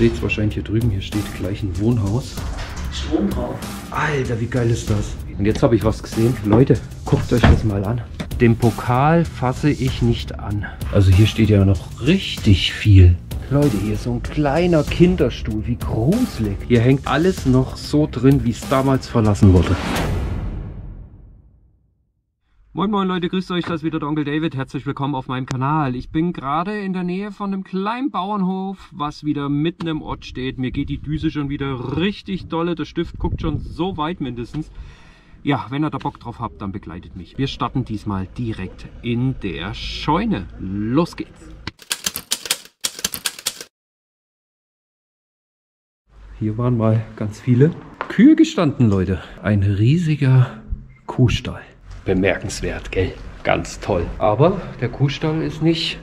seht es wahrscheinlich hier drüben, hier steht gleich ein Wohnhaus. Strom drauf. Alter, wie geil ist das? Und jetzt habe ich was gesehen. Leute, guckt euch das mal an. Den Pokal fasse ich nicht an. Also hier steht ja noch richtig viel. Leute, hier ist so ein kleiner Kinderstuhl. Wie gruselig. Hier hängt alles noch so drin, wie es damals verlassen wurde. Moin moin Leute, grüßt euch, das ist wieder der Onkel David. Herzlich willkommen auf meinem Kanal. Ich bin gerade in der Nähe von einem kleinen Bauernhof, was wieder mitten im Ort steht. Mir geht die Düse schon wieder richtig dolle. Der Stift guckt schon so weit mindestens. Ja, wenn ihr da Bock drauf habt, dann begleitet mich. Wir starten diesmal direkt in der Scheune. Los geht's! Hier waren mal ganz viele Kühe gestanden, Leute. Ein riesiger Kuhstall. Bemerkenswert, gell? Ganz toll. Aber der Kuhstall ist nicht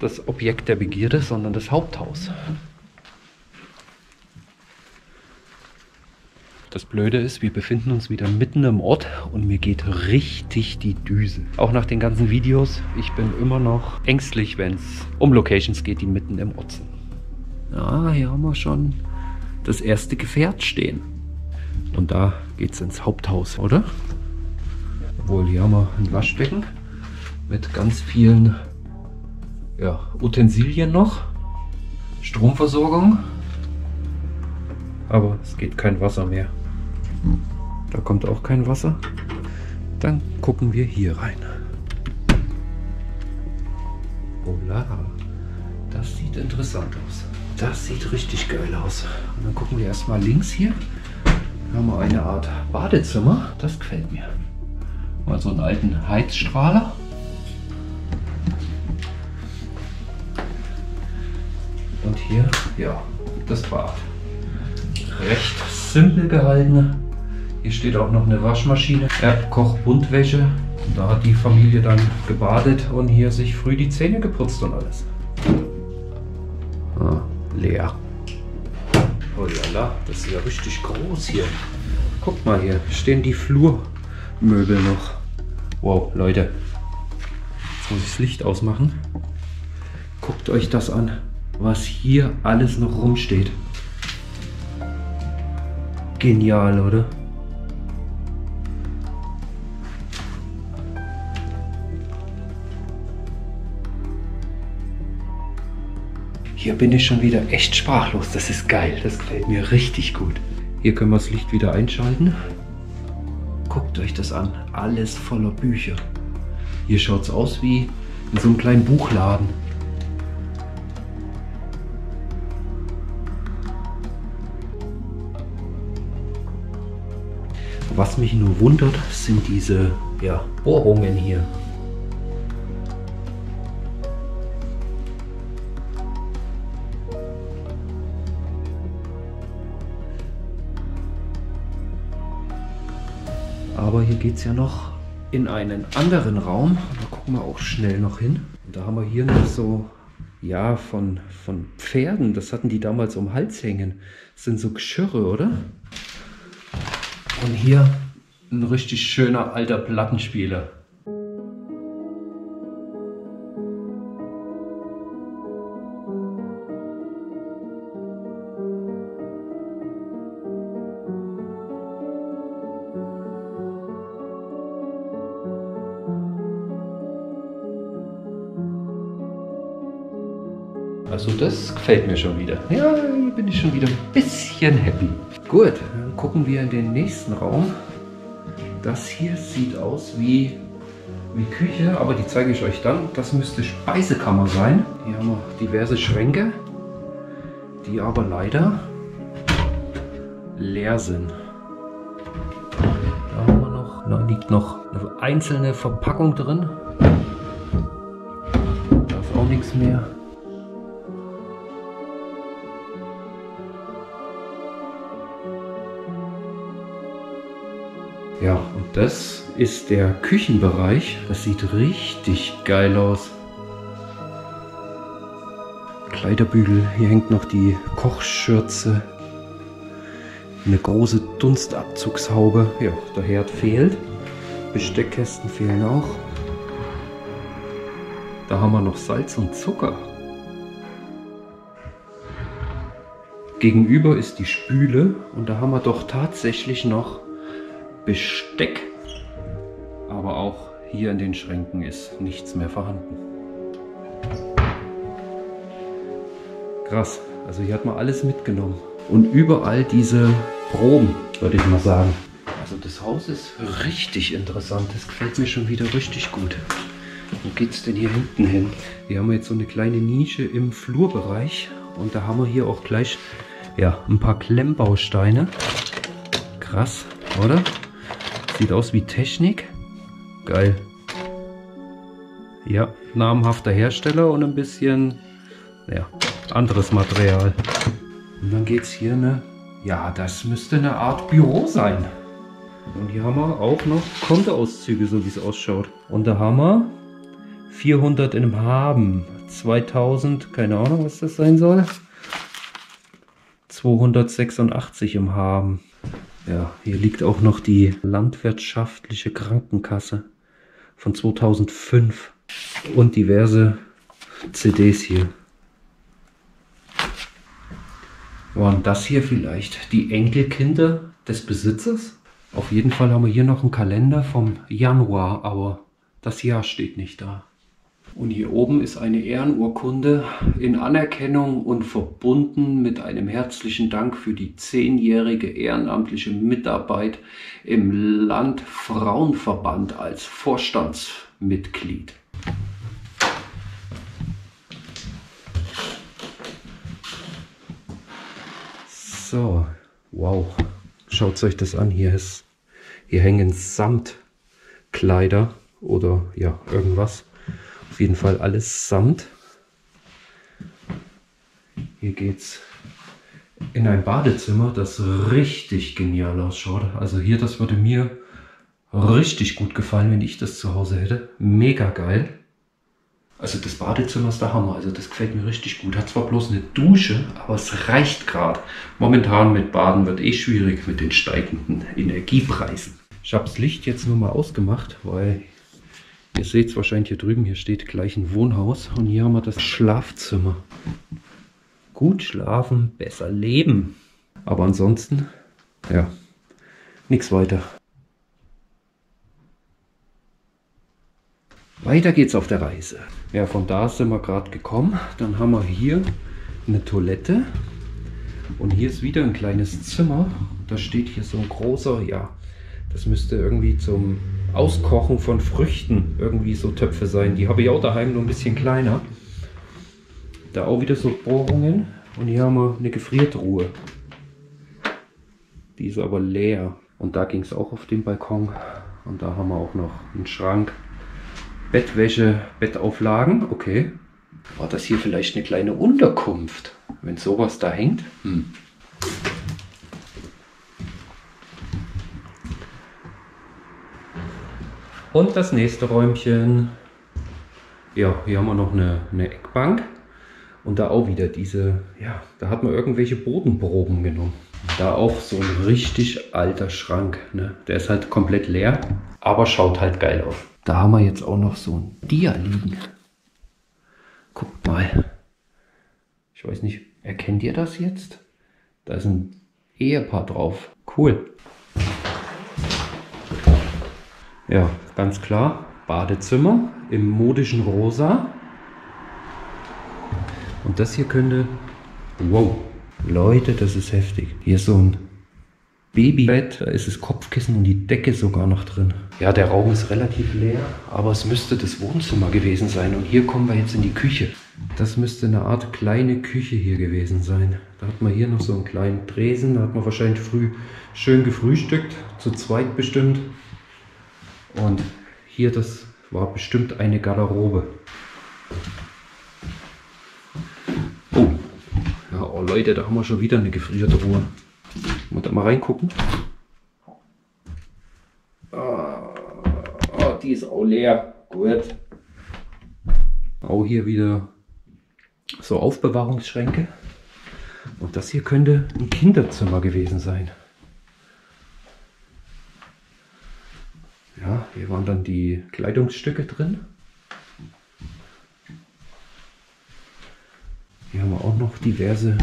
das Objekt der Begierde, sondern das Haupthaus. Das Blöde ist, wir befinden uns wieder mitten im Ort und mir geht richtig die Düse. Auch nach den ganzen Videos, ich bin immer noch ängstlich, wenn es um Locations geht, die mitten im Ort sind. Ja, hier haben wir schon das erste Gefährt stehen. Und da geht es ins Haupthaus, oder? Obwohl, hier haben wir ein Waschbecken mit ganz vielen ja, Utensilien noch. Stromversorgung. Aber es geht kein Wasser mehr. Da kommt auch kein Wasser. Dann gucken wir hier rein. Hola. Das sieht interessant aus. Das sieht richtig geil aus. Und dann gucken wir erstmal links hier. Da haben wir eine Art Badezimmer. Das gefällt mir. Mal so einen alten Heizstrahler. Und hier, ja, das Bad. Recht simpel gehalten. Hier steht auch noch eine Waschmaschine. Erdkoch-Buntwäsche. Da hat die Familie dann gebadet und hier sich früh die Zähne geputzt und alles. Ah, leer. Oh lala, das ist ja richtig groß hier. Guckt mal hier, stehen die Flurmöbel noch. Wow, Leute. Jetzt muss ich das Licht ausmachen. Guckt euch das an, was hier alles noch rumsteht. Genial, oder? Hier bin ich schon wieder echt sprachlos. Das ist geil. Das gefällt mir richtig gut. Hier können wir das Licht wieder einschalten. Guckt euch das an. Alles voller Bücher. Hier schaut es aus wie in so einem kleinen Buchladen. Was mich nur wundert, sind diese ja, Bohrungen hier. Geht es ja noch in einen anderen Raum. Da gucken wir auch schnell noch hin. Und da haben wir hier noch so, ja, von, von Pferden. Das hatten die damals um Hals hängen. Das sind so Geschirre, oder? Und hier ein richtig schöner alter Plattenspieler. Also das gefällt mir schon wieder. Ja, bin ich schon wieder ein bisschen happy. Gut, dann gucken wir in den nächsten Raum. Das hier sieht aus wie, wie Küche, aber die zeige ich euch dann. Das müsste Speisekammer sein. Hier haben wir diverse Schränke, die aber leider leer sind. Da haben wir noch, da liegt noch eine einzelne Verpackung drin. Da ist auch nichts mehr. Ja, und das ist der Küchenbereich. Das sieht richtig geil aus. Kleiderbügel, hier hängt noch die Kochschürze. Eine große Dunstabzugshaube. Ja, der Herd fehlt. Besteckkästen fehlen auch. Da haben wir noch Salz und Zucker. Gegenüber ist die Spüle und da haben wir doch tatsächlich noch Besteck. Aber auch hier in den Schränken ist nichts mehr vorhanden. Krass, also hier hat man alles mitgenommen. Und überall diese Proben, würde ich mal sagen. Also das Haus ist richtig interessant. Das gefällt mir schon wieder richtig gut. Wo geht es denn hier hinten hin? Hier haben wir jetzt so eine kleine Nische im Flurbereich. Und da haben wir hier auch gleich ja, ein paar Klemmbausteine. Krass, oder? Sieht aus wie Technik. Geil. Ja, namhafter Hersteller und ein bisschen ja, anderes Material. Und dann geht es hier eine, ja, das müsste eine Art Büro sein. Und hier haben wir auch noch Kontoauszüge, so wie es ausschaut. Und da haben wir 400 in einem Haben, 2000, keine Ahnung, was das sein soll. 286 im Haben. Ja, hier liegt auch noch die landwirtschaftliche Krankenkasse von 2005 und diverse CDs hier. Waren das hier vielleicht die Enkelkinder des Besitzers? Auf jeden Fall haben wir hier noch einen Kalender vom Januar, aber das Jahr steht nicht da. Und hier oben ist eine Ehrenurkunde in Anerkennung und verbunden mit einem herzlichen Dank für die zehnjährige ehrenamtliche Mitarbeit im Landfrauenverband als Vorstandsmitglied. So, wow. Schaut euch das an. Hier, ist, hier hängen Samtkleider oder ja, irgendwas. Jeden Fall alles Samt. Hier geht's in ein Badezimmer, das richtig genial ausschaut. Also hier, das würde mir richtig gut gefallen, wenn ich das zu Hause hätte. Mega geil. Also das Badezimmer ist der Hammer. Also das gefällt mir richtig gut. Hat zwar bloß eine Dusche, aber es reicht gerade. Momentan mit Baden wird eh schwierig mit den steigenden Energiepreisen. Ich habe das Licht jetzt nur mal ausgemacht, weil ihr seht es wahrscheinlich hier drüben, hier steht gleich ein Wohnhaus und hier haben wir das Schlafzimmer. Gut schlafen, besser leben. Aber ansonsten, ja, nichts weiter. Weiter geht's auf der Reise. Ja, von da sind wir gerade gekommen. Dann haben wir hier eine Toilette. Und hier ist wieder ein kleines Zimmer. Da steht hier so ein großer, ja, das müsste irgendwie zum Auskochen von Früchten irgendwie so Töpfe sein. Die habe ich auch daheim, nur ein bisschen kleiner. Da auch wieder so Bohrungen. Und hier haben wir eine Gefriertruhe. Die ist aber leer. Und da ging es auch auf den Balkon. Und da haben wir auch noch einen Schrank Bettwäsche, Bettauflagen, okay. War das hier vielleicht eine kleine Unterkunft? Wenn sowas da hängt? Hm. Und das nächste Räumchen. Ja, hier haben wir noch eine, eine Eckbank. Und da auch wieder diese, ja, da hat man irgendwelche Bodenproben genommen. Da auch so ein richtig alter Schrank. Ne? Der ist halt komplett leer, aber schaut halt geil aus. Da haben wir jetzt auch noch so ein Dia liegen. Guckt mal. Ich weiß nicht, erkennt ihr das jetzt? Da ist ein Ehepaar drauf. Cool. Ja, ganz klar. Badezimmer im modischen Rosa. Und das hier könnte... Wow. Leute, das ist heftig. Hier ist so ein Babybett, da ist das Kopfkissen und die Decke sogar noch drin. Ja, der Raum ist relativ leer, aber es müsste das Wohnzimmer gewesen sein. Und hier kommen wir jetzt in die Küche. Das müsste eine Art kleine Küche hier gewesen sein. Da hat man hier noch so einen kleinen Tresen, da hat man wahrscheinlich früh schön gefrühstückt, zu zweit bestimmt. Und hier, das war bestimmt eine Garderobe. Oh, ja, oh Leute, da haben wir schon wieder eine gefrierte Ruhe. Mal da mal reingucken. Oh, die ist auch leer. Gut. Auch hier wieder so Aufbewahrungsschränke. Und das hier könnte ein Kinderzimmer gewesen sein. Ja, hier waren dann die Kleidungsstücke drin. Hier haben wir auch noch diverse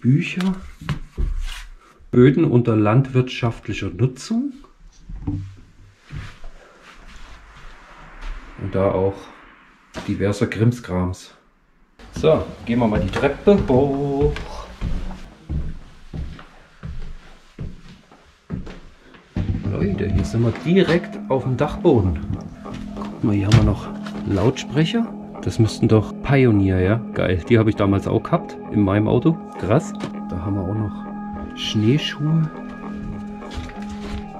Bücher. Böden unter landwirtschaftlicher Nutzung. Und da auch diverser Krimskrams. So, gehen wir mal die Treppe hoch. Leute, hier sind wir direkt auf dem Dachboden. Guck mal, hier haben wir noch Lautsprecher. Das müssten doch Pioneer, ja? Geil. Die habe ich damals auch gehabt in meinem Auto. Krass. Da haben wir auch noch Schneeschuhe.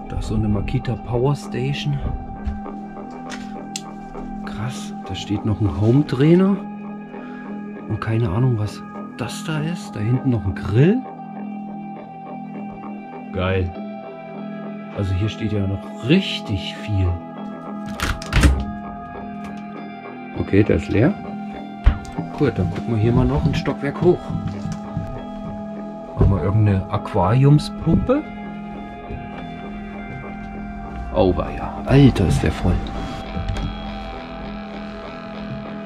Da ist so eine Makita Power Station. Krass. Da steht noch ein Home Trainer. Und keine Ahnung, was das da ist. Da hinten noch ein Grill. Geil. Also hier steht ja noch richtig viel. Okay, der ist leer. Gut, dann gucken wir hier mal noch ein Stockwerk hoch. Haben wir irgendeine Aquariumspuppe? Oh, ja. Alter, ist der voll.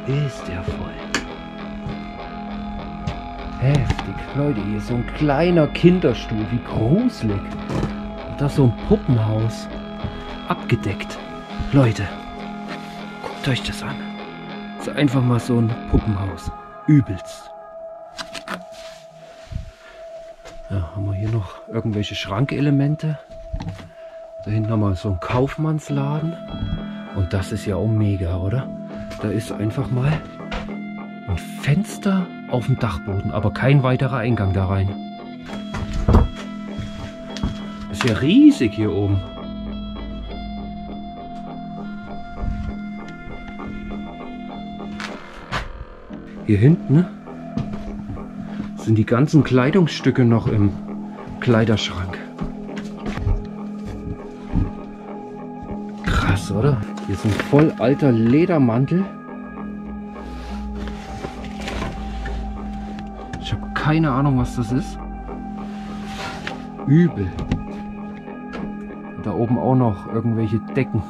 Ist der voll. Heftig. Leute, hier ist so ein kleiner Kinderstuhl. Wie gruselig. Das ist so ein Puppenhaus. Abgedeckt. Leute, guckt euch das an. Das ist einfach mal so ein Puppenhaus. Übelst. Ja, haben wir hier noch irgendwelche Schrankelemente. Da hinten haben wir so einen Kaufmannsladen. Und das ist ja auch mega, oder? Da ist einfach mal ein Fenster auf dem Dachboden, aber kein weiterer Eingang da rein. Ja riesig hier oben. Hier hinten sind die ganzen Kleidungsstücke noch im Kleiderschrank. Krass, oder? Hier ist ein voll alter Ledermantel. Ich habe keine Ahnung, was das ist. Übel. Da oben auch noch irgendwelche Decken.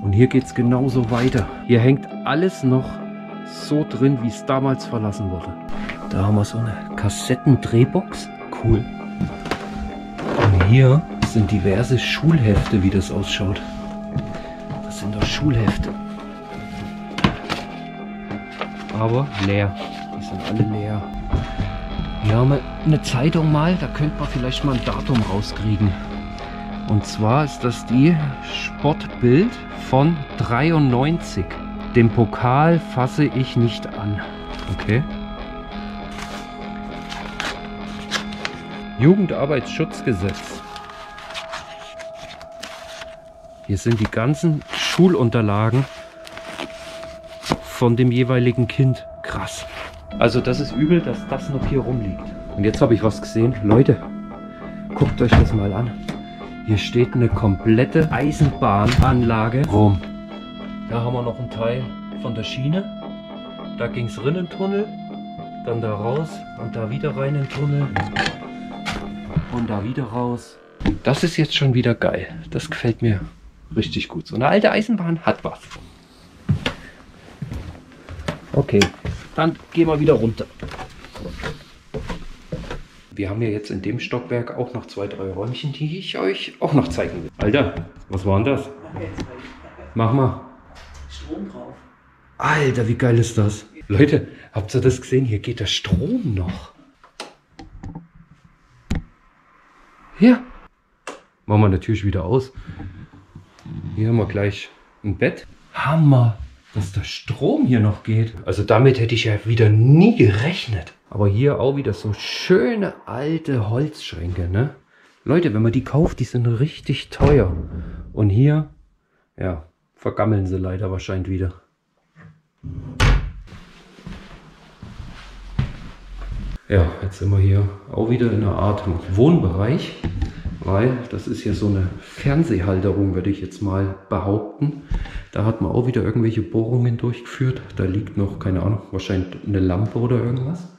Und hier geht es genauso weiter. Hier hängt alles noch so drin, wie es damals verlassen wurde. Da haben wir so eine Kassettendrehbox. Cool. Und hier sind diverse Schulhefte, wie das ausschaut. Das sind doch Schulhefte. Aber leer. Die sind alle leer. Hier haben wir eine Zeitung mal, da könnte man vielleicht mal ein Datum rauskriegen. Und zwar ist das die Sportbild von 93. Den Pokal fasse ich nicht an. Okay. Jugendarbeitsschutzgesetz. Hier sind die ganzen Schulunterlagen von dem jeweiligen Kind. Krass. Also das ist übel, dass das noch hier rumliegt. Und jetzt habe ich was gesehen. Leute, guckt euch das mal an. Hier steht eine komplette Eisenbahnanlage rum. Da haben wir noch einen Teil von der Schiene. Da ging es rein in den Tunnel, dann da raus und da wieder rein in den Tunnel und da wieder raus. Das ist jetzt schon wieder geil. Das gefällt mir richtig gut. So eine alte Eisenbahn hat was. Okay, dann gehen wir wieder runter. Wir haben ja jetzt in dem Stockwerk auch noch zwei, drei Räumchen, die ich euch auch noch zeigen will. Alter, was war denn das? Mach mal. Strom drauf. Alter, wie geil ist das? Leute, habt ihr das gesehen? Hier geht der Strom noch. Hier. Machen wir natürlich wieder aus. Hier haben wir gleich ein Bett. Hammer, dass der Strom hier noch geht. Also damit hätte ich ja wieder nie gerechnet. Aber hier auch wieder so schöne alte Holzschränke, ne? Leute, wenn man die kauft, die sind richtig teuer. Und hier, ja, vergammeln sie leider wahrscheinlich wieder. Ja, jetzt sind wir hier auch wieder in einer Art Wohnbereich, weil das ist hier so eine Fernsehhalterung, würde ich jetzt mal behaupten. Da hat man auch wieder irgendwelche Bohrungen durchgeführt. Da liegt noch, keine Ahnung, wahrscheinlich eine Lampe oder irgendwas.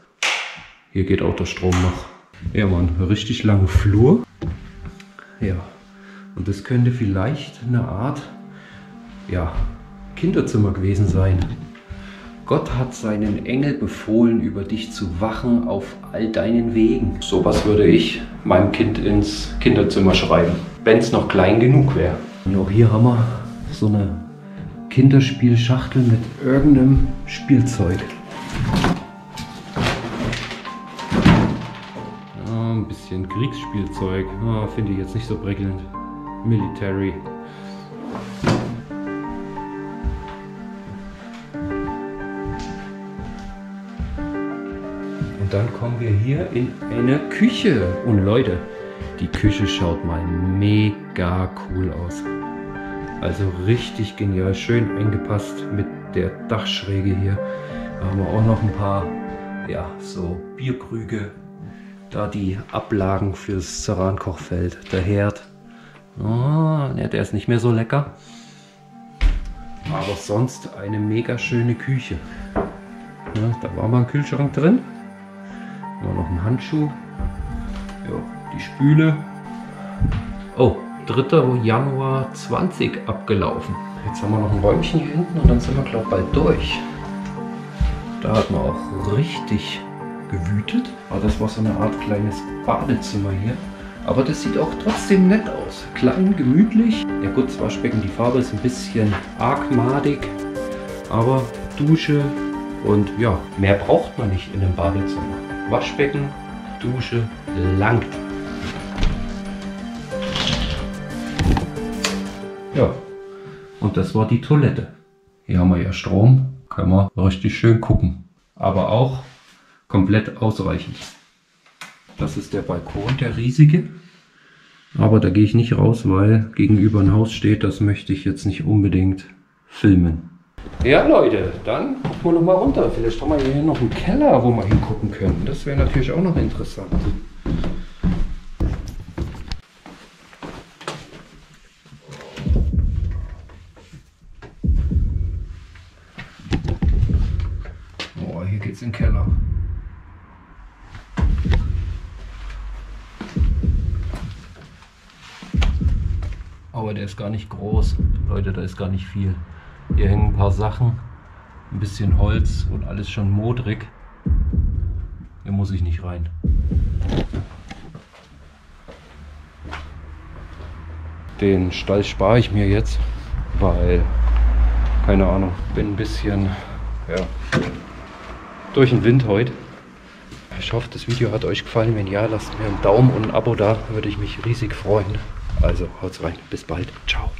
Hier geht auch der Strom noch. Ja, man, richtig langen Flur. Ja, und das könnte vielleicht eine Art, ja, Kinderzimmer gewesen sein. Gott hat seinen Engel befohlen, über dich zu wachen auf all deinen Wegen. Sowas würde ich meinem Kind ins Kinderzimmer schreiben, wenn es noch klein genug wäre. Und auch hier haben wir so eine Kinderspielschachtel mit irgendeinem Spielzeug. Bisschen Kriegsspielzeug. Ja, Finde ich jetzt nicht so prickelnd. Military. Und dann kommen wir hier in eine Küche. Und Leute, die Küche schaut mal mega cool aus. Also richtig genial, schön eingepasst mit der Dachschräge hier. Da haben wir auch noch ein paar, ja, so Bierkrüge. Da die Ablagen fürs Cerankochfeld. Der Herd. Oh, ja, der ist nicht mehr so lecker. Aber sonst eine mega schöne Küche. Ja, da war mal ein Kühlschrank drin. War noch ein Handschuh. Ja, die Spüle. Oh, 3. Januar 20 abgelaufen. Jetzt haben wir noch ein Räumchen hier hinten und dann sind wir glaube ich bald durch. Da hat man auch richtig gewütet. Aber das war so eine Art kleines Badezimmer hier. Aber das sieht auch trotzdem nett aus. Klein, gemütlich. Ja gut, das Waschbecken, die Farbe ist ein bisschen arg madig. Aber Dusche und ja, mehr braucht man nicht in einem Badezimmer. Waschbecken, Dusche, langt. Ja, und das war die Toilette. Hier haben wir ja Strom, können wir richtig schön gucken. Aber auch komplett ausreichend. Das ist der Balkon, der riesige. Aber da gehe ich nicht raus, weil gegenüber ein Haus steht. Das möchte ich jetzt nicht unbedingt filmen. Ja, Leute, dann gucken wir noch mal runter. Vielleicht haben wir hier noch einen Keller, wo wir hingucken können. Das wäre natürlich auch noch interessant. Der ist gar nicht groß. Leute, da ist gar nicht viel. Hier hängen ein paar Sachen, ein bisschen Holz und alles schon modrig. Hier muss ich nicht rein. Den Stall spare ich mir jetzt, weil, keine Ahnung, bin ein bisschen ja, durch den Wind heute. Ich hoffe, das Video hat euch gefallen. Wenn ja, lasst mir einen Daumen und ein Abo da, würde ich mich riesig freuen. Also haut's rein. Bis bald. Ciao.